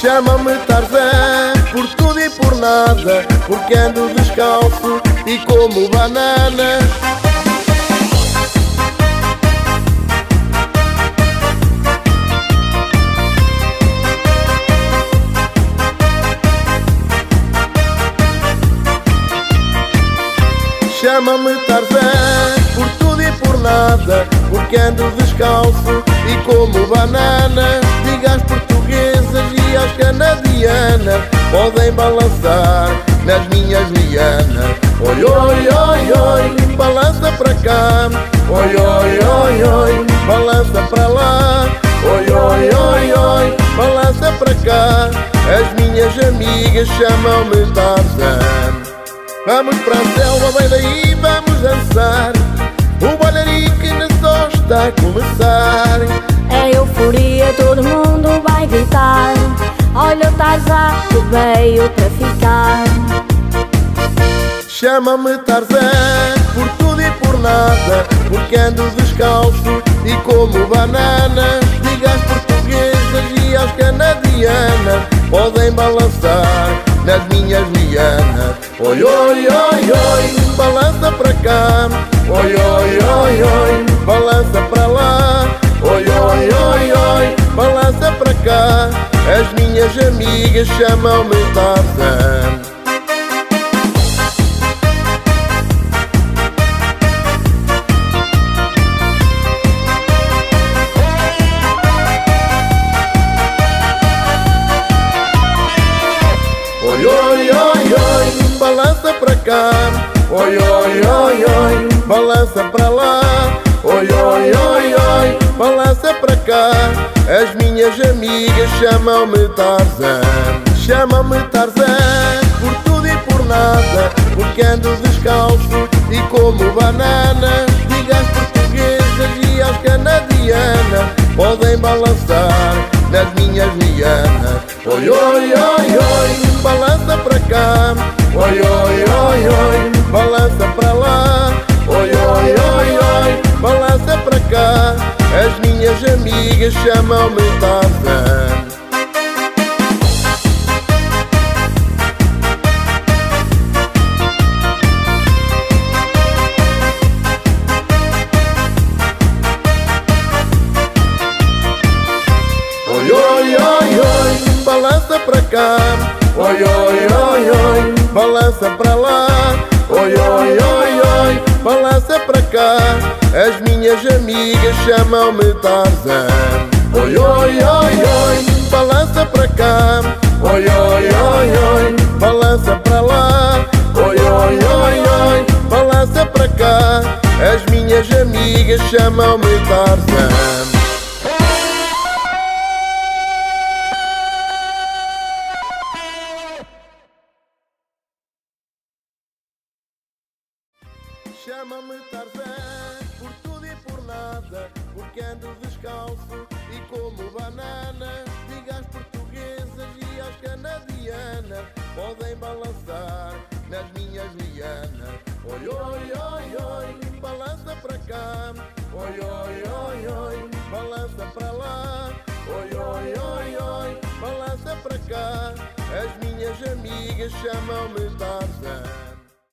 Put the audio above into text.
Chama-me Tarzan por tudo e por nada, porque ando descalço e como banana. Chama-me Tarzan por tudo e por nada, porque ando descalço e como banana. Podem balançar nas minhas lianas. Oi, oi, oi, oi, balança para cá. Oi, oi, oi, oi, balança para lá. Oi, oi, oi, oi, balança para cá. As minhas amigas chamam-me Tarzan. Vamos para a selva, bem daí, vamos dançar O bailarinho que só está a começar É euforia, todo mundo vai gritar Tarzan que veio para ficar Chama-me Tarzan por tudo e por nada Porque ando descalço e como banana Diga às portuguesas e às canadianas Podem balançar nas minhas lianas. Oi, oi, oi, oi, balança pra cá. Oi, oi, oi, oi, balança pra As minhas amigas chamam-me Tarzan. cá. Oi, oi, oi, oi, balança pra lá. Oi, oi, amigas chamam-me Tarzan. Chamam-me Tarzan por tudo e por nada. Porque ando descalço e como banana. Diga às portuguesas e às canadianas. Podem balançar nas minhas lianas. Oi, oi, oi, oi, balança pra cá. Oi, oi, oi, oi, balança pra lá. Oi, oi, oi, amigas chamam-me Tarzan. Oi, oi, oi, oi, balança pra cá. Oi, oi, oi, oi, balança pra lá. Oi, oi, oi, oi, balança pra cá. As minhas amigas chamam-me Tarzan. Oi, oi, oi, oi, balança pra cá. Oi, oi, oi, oi, balança pra lá. Oi, oi, oi, oi, balança pra cá. As minhas amigas chamam-me Tarzan. Chama-me Tarzan por tudo e por nada, porque ando descalço e como banana. Diga às portuguesas e às canadianas, podem balançar nas minhas lianas. Oi, oi, oi, oi, balança para cá. Oi, oi, oi, oi, balança para lá. Oi, oi, oi, oi, balança para cá. As minhas amigas chamam-me Tarzan.